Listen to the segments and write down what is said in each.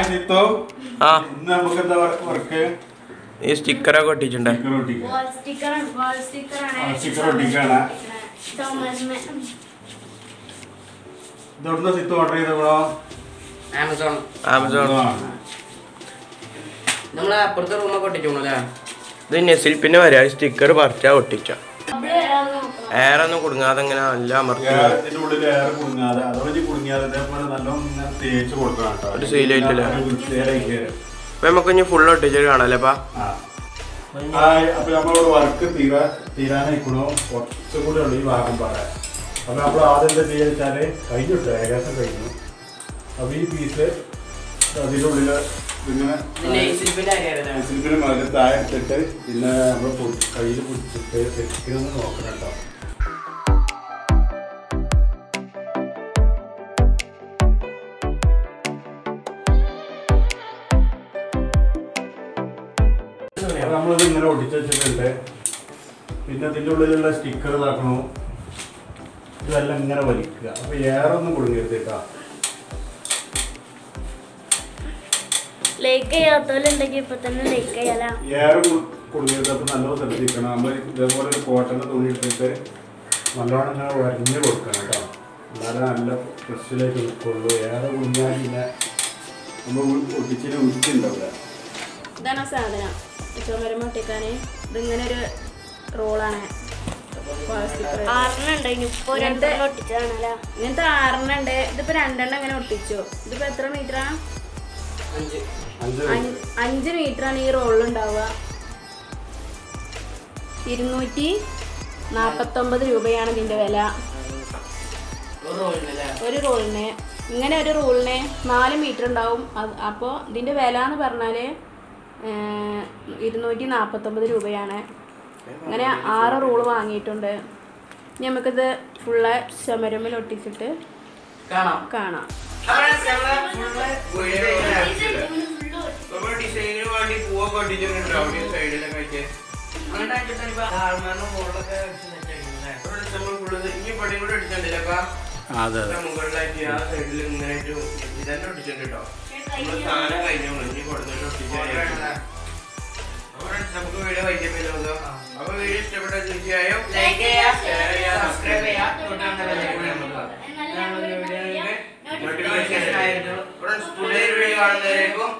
Hi സിത്തോ ആ. ഇന്ന് നമുക്ക് എന്താ വർക്ക് ഈ സ്റ്റിക്കറൊക്കെ ഒട്ടിച്ചിട്ടുണ്ടേ. സ്റ്റിക്കർ ഒട്ടിക്കാണ്. ഇതെവിടുന്ന സിത്ത് ഓർഡർ ചെയ്തോ ആമസോൺ. ആമസോൺ. നമ്മളെ അപ്പുറത്തെ റൂമൊക്കെ ഒട്ടിച്ചോളൂ ഇത് നെസിൽപ്പിന്റെ വരാ സ്റ്റിക്കർ പറിച്ചാ ഒട്ടിച്ച ഏറൊന്നും കുടുങ്ങാതെ ഇങ്ങനെ നല്ല അമർത്തി ഒരു. അപ്പൊ നമുക്ക് ഇനി ഫുൾ ഒട്ടിച്ചിട്ട് കാണാല്ലേപ്പാ അപ്പൊ നമ്മളോട് വർക്ക് തീരാ തീരാനായിക്കണോ. കുറച്ചും കൂടെ ഉള്ളു ഈ ഭാഗം പറയാൻ. അപ്പൊ നമ്മൾ ആദ്യം എന്താ ചെയ്യാന്ന് വെച്ചാൽ കഴിഞ്ഞിട്ട് ഏകദേശം കഴിഞ്ഞു. അപ്പൊ ഈ പീസ് കാര്യമായിരുന്നു സിലിപ്പിന് മുകളിൽ താഴെ ഇട്ടിട്ട് പിന്നെ നമ്മൾ കയ്യിൽ പിടിച്ചിട്ട് ശരിക്കും നോക്കണം കേട്ടോ. അപ്പൊ നമ്മളിത് ഇങ്ങനെ ഒട്ടിച്ച് വെച്ചിട്ടുണ്ട്. പിന്നെ ഇതിന്റെ ഉള്ളിലുള്ള സ്റ്റിക്കർ ഇതാക്കണു. ഇതെല്ലാം ഇങ്ങനെ വലിക്കുക. അപ്പൊ ഏറെ ഒന്നും കൊടുങ്ങരുത് കേട്ടോ. ലൈക്ക് ചെയ്യാത്തവരുണ്ടെങ്കിൽ ഇപ്പൊ തന്നെ ലൈക്ക് ചെയ്യാല. കുടുങ്ങിയത് അപ്പൊ നല്ലോണം ശ്രദ്ധിക്കണം. നമ്മൾ ഇതേപോലെ ഒരു കോട്ടന്റെ തുണി എടുത്തിട്ട് നല്ലോണം ഇങ്ങനെ വരഞ്ഞ് കൊടുക്കണം കേട്ടോ. എന്നാലേ നല്ല ഫ്രഷിലേക്ക് നിൽക്കുള്ളൂ ഏറെ കുടുങ്ങിയാൽ പിന്നെ നമ്മൾ ഒട്ടിച്ചിന് ഉരുട്ടുണ്ടാവില്ല ഇതാണ് സാധനം. ചുമരം ഒട്ടിക്കാന് ഇതിങ്ങനെ ഒരു റോളാണ് ഇങ്ങനത്തെ ആറെണ്ണം ഉണ്ട്. ഇതിപ്പോ രണ്ടെണ്ണം ഇങ്ങനെ ഒട്ടിച്ചു. ഇതിപ്പോ എത്ര മീറ്ററാ അഞ്ച് മീറ്റർ അഞ്ച് ഈ റോളിൽ ഉണ്ടാവുക ഇരുന്നൂറ്റി നാപ്പത്തൊമ്പത് രൂപയാണ് ഇതിന്റെ വില. ഒരു റോളിന് ഇങ്ങനെ ഒരു റോളിന് നാല് മീറ്റർ ഉണ്ടാവും അത് അപ്പോൾ ഇതിന്റെ വില എന്ന് പറഞ്ഞാൽ ഇരുന്നൂറ്റി നാപ്പത്തൊമ്പത് രൂപയാണ്. അങ്ങനെ ആറ് റോൾ വാങ്ങിയിട്ടുണ്ട്. ഇനി നമുക്കിത് ഫുള്ള് ചുമരുമ്മിൽ ഒട്ടിച്ചിട്ട് കാണാം. കാണാം. ഡിസൈനിന് വേണ്ടി പൂവൊക്കെ ഒട്ടിച്ചിട്ടുണ്ട് അവിടെ സൈഡിലൊക്കെ വെച്ച്. അങ്ങനെ ആൾമാരുടെ മുകളിലൊക്കെ? നമ്മൾ ഫുള്ള് ഇനി പടിയും കൂടെ അതെ മുകളിലായിട്ട് ആ സൈഡിൽ ഇങ്ങനെ ഒരു ഇതന്നെ ഒട്ടിച്ചിട്ടുണ്ട് കേട്ടോ. നമ്മൾ സാധനം കഴിഞ്ഞു ഇനി കൊടുത്തിട്ട് ഒട്ടിച്ചാൽ നമുക്ക് വീഡിയോ വൈകിയപ്പോ അപ്പൊ വീഡിയോ ഇഷ്ടപ്പെട്ട തീർച്ചയായും ലൈക്ക് ചെയ്യുക ഷെയർ ചെയ്യുക സബ്സ്ക്രൈബ് ചെയ്യുക. നോട്ടിഫിക്കേഷൻ ആയിരുന്നു ഫ്രണ്ട്സ് പുതിയ വീഡിയോ കാണുന്നവരേക്കും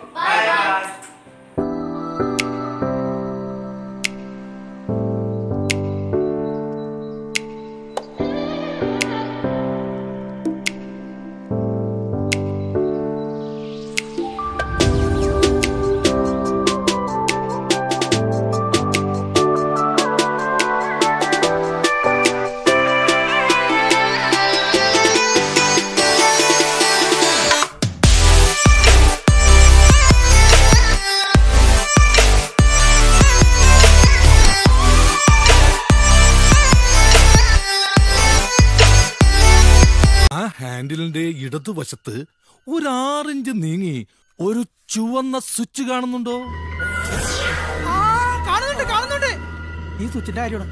ആ ഹാൻഡിലിന്റെ ഇടതുവശത്ത് ഒരു ആറിഞ്ച് നീങ്ങി ഒരു ചുവന്ന സ്വിച്ച് കാണുന്നുണ്ടോ? കാണുന്നുണ്ട് കാണുന്നുണ്ട്. ഈ സ്വിച്ചിന്റെ കാര്യമാണ്.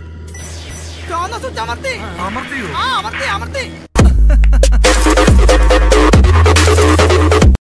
ചുവന്ന സ്വിച്ച് അമർത്തി. അമർത്തിയോ? ആ അമർത്തി അമർത്തി.